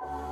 you